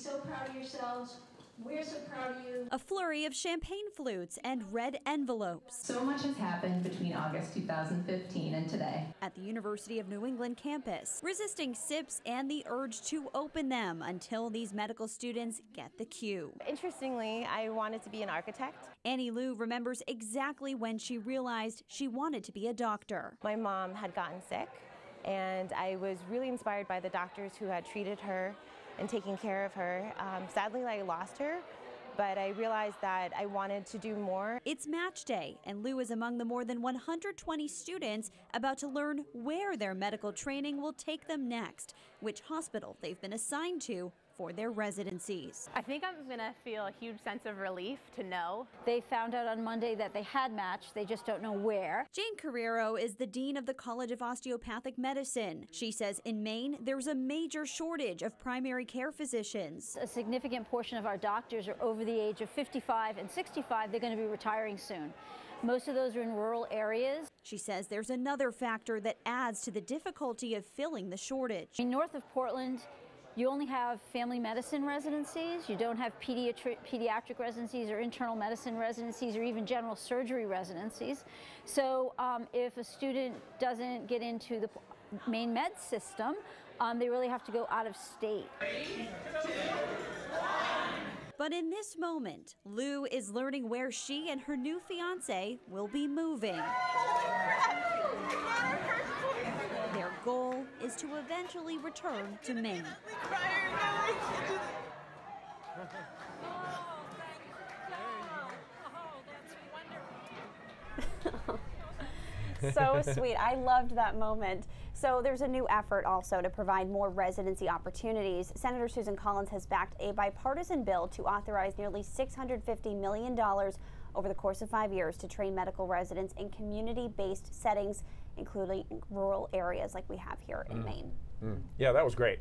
so proud of yourselves. We're so proud of you. A flurry of champagne flutes and red envelopes. So much has happened between August 2015 and today. At the University of New England campus, resisting SIPs and the urge to open them until these medical students get the cue. Interestingly, I wanted to be an architect. Annie Lou remembers exactly when she realized she wanted to be a doctor. My mom had gotten sick, and I was really inspired by the doctors who had treated her and taking care of her. Um, sadly, I lost her, but I realized that I wanted to do more. It's match day, and Lou is among the more than 120 students about to learn where their medical training will take them next, which hospital they've been assigned to for their residencies. I think I'm going to feel a huge sense of relief to know. They found out on Monday that they had matched, they just don't know where. Jane Carreiro is the Dean of the College of Osteopathic Medicine. She says in Maine, there's a major shortage of primary care physicians. A significant portion of our doctors are over the age of 55 and 65. They're going to be retiring soon. Most of those are in rural areas. She says there's another factor that adds to the difficulty of filling the shortage. In north of Portland, you only have family medicine residencies. You don't have pediatri- pediatric residencies or internal medicine residencies or even general surgery residencies. So um, if a student doesn't get into the Maine Med system, um, they really have to go out of state. But in this moment, Lou is learning where she and her new fiance will be moving. Is to eventually return to Maine. so sweet. I loved that moment. So there's a new effort also to provide more residency opportunities. Senator Susan Collins has backed a bipartisan bill to authorize nearly $650 million over the course of five years to train medical residents in community-based settings, including rural areas like we have here in Mm. Maine. Mm. Yeah, that was great.